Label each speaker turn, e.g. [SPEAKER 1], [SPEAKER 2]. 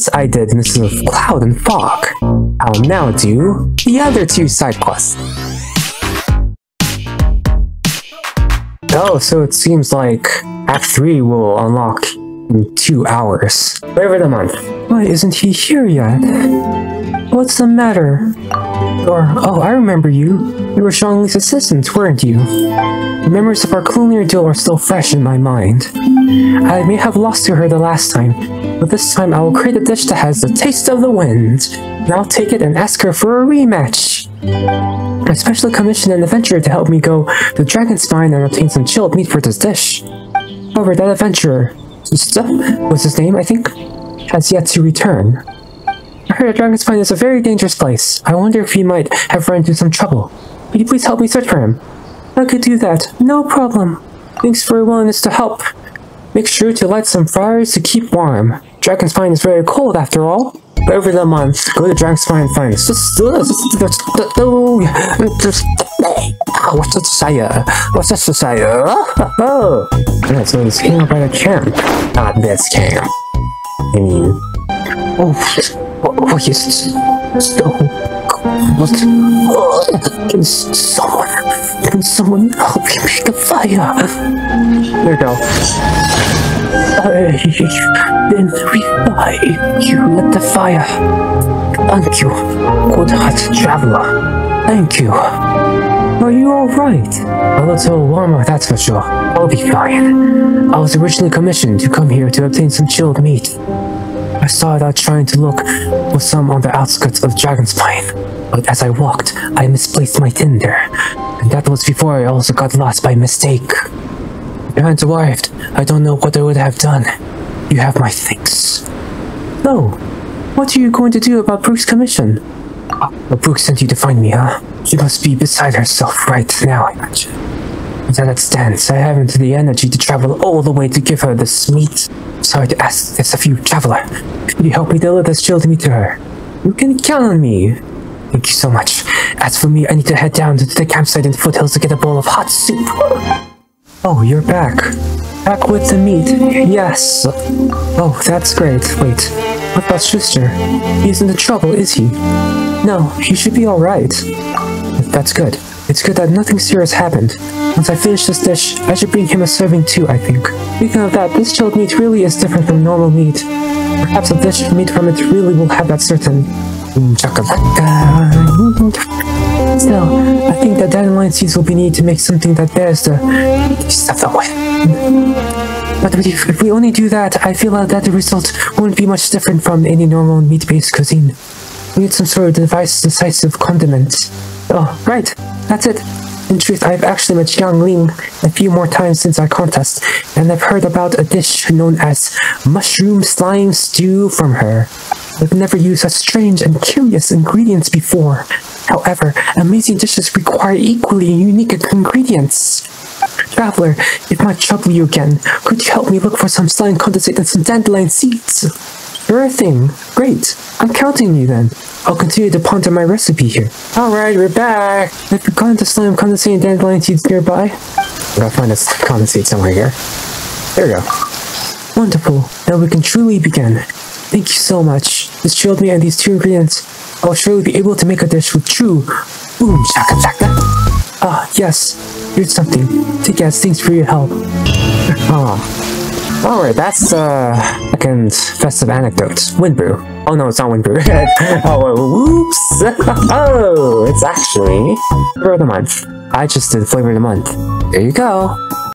[SPEAKER 1] missions, I did Missions of Cloud and Fog. I'll now do the other two side quests. Oh, so it seems like Act 3 will unlock in two hours. Flavor the month. Why isn't he here yet? What's the matter? Or, oh, I remember you. You were Zhongli's assistant, weren't you? The memories of our culinary duel are still fresh in my mind. I may have lost to her the last time, but this time I will create a dish that has the taste of the wind, I'll take it and ask her for a rematch. I specially commissioned an adventurer to help me go to Dragonspine and obtain some chilled meat for this dish. However, that adventurer, was his name, I think, has yet to return. I heard that Dragonspine is a very dangerous place. I wonder if he might have run into some trouble. Would you please help me search for him? I could do that, no problem. Thanks for your willingness to help. Make sure to light some fires to keep warm. Dragonspine is very cold after all. Over the month, go to Dragonspine and find What's that Saya? What's that Saya? Oh! Yeah, so this came up at a camp. Not this camp. I mean... Oh, oh yes, so cold. Can someone, can someone help me make a fire? There we go. Then revive you at the fire. Thank you, good-hearted traveler. Thank you. Are you alright? A little warmer, that's for sure. I'll be fine. I was originally commissioned to come here to obtain some chilled meat. I started out trying to look for some on the outskirts of Dragonspine, but as I walked, I misplaced my tinder, and that was before I also got lost by mistake. If you hadn't arrived, I don't know what I would have done. You have my thanks. No, what are you going to do about Brook's commission? Oh, Brooke sent you to find me, huh? She must be beside herself right now, I imagine. As it stands, I haven't the energy to travel all the way to give her this meat. Sorry to ask this of you, traveler. Could you help me deliver this chilled meat to her? You can count on me. Thank you so much. As for me, I need to head down to the campsite in the foothills to get a bowl of hot soup. Oh, you're back. Back with the meat. Yes. Oh, that's great. Wait, what about Schuster? He's in the trouble, is he? No, he should be alright. That's good. It's good that nothing serious happened. Once I finish this dish, I should bring him a serving too, I think. Speaking of that, this chilled meat really is different from normal meat. Perhaps a dish made from it really will have that certain... Still, I think that dandelion seeds will be needed to make something that bears the of the wind. But if, we only do that, I feel that the result won't be much different from any normal meat-based cuisine. We need some sort of device decisive condiment. Oh, right, that's it. In truth, I've actually met Xiangling a few more times since our contest, and I've heard about a dish known as mushroom slime stew from her. I've never used such strange and curious ingredients before. However, amazing dishes require equally unique ingredients. Traveler, it might trouble you again. Could you help me look for some slime condensate and some dandelion seeds? Sure thing. Great. I'm counting you then. I'll continue to ponder my recipe here. Alright, we're back. You gotten the slime condensate and dandelion seeds nearby? I gotta find this condensate somewhere here. There we go. Wonderful. Now we can truly begin. Thank you so much. This chilled me and these two ingredients. I will surely be able to make a dish with true boom shaka shaka. Ah, yes. Here's something. Take it as thanks for your help. Oh. Alright, that's the second festive anecdote. Wind brew. Oh no, it's not wind brew. oh, whoops! oh, it's actually flavor of the month. I just did flavor of the month. There you go.